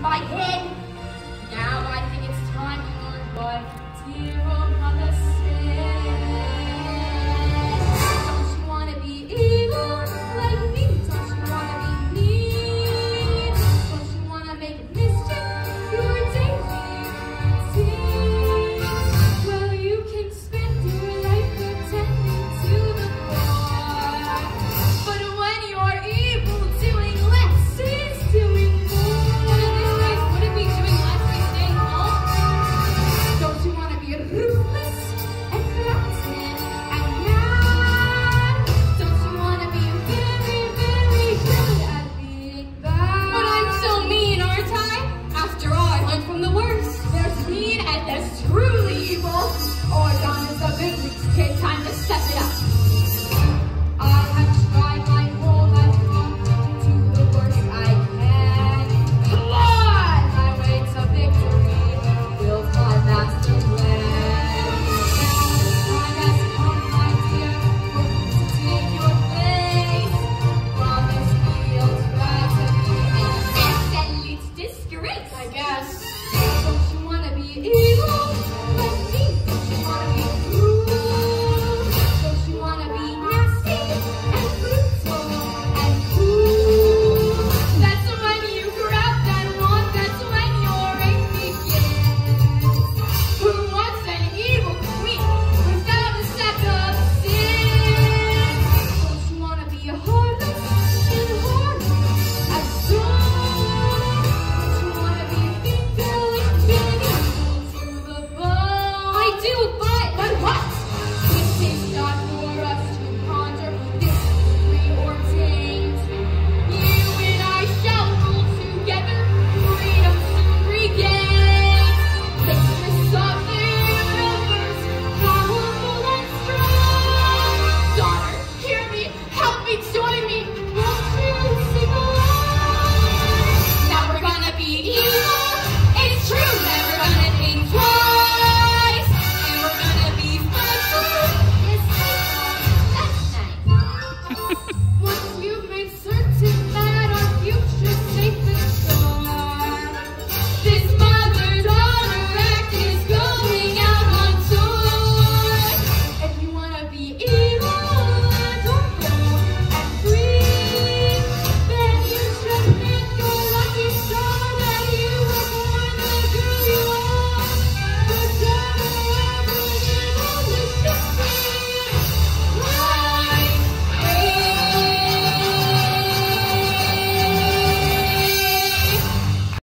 my head. Now I think it's time to learn what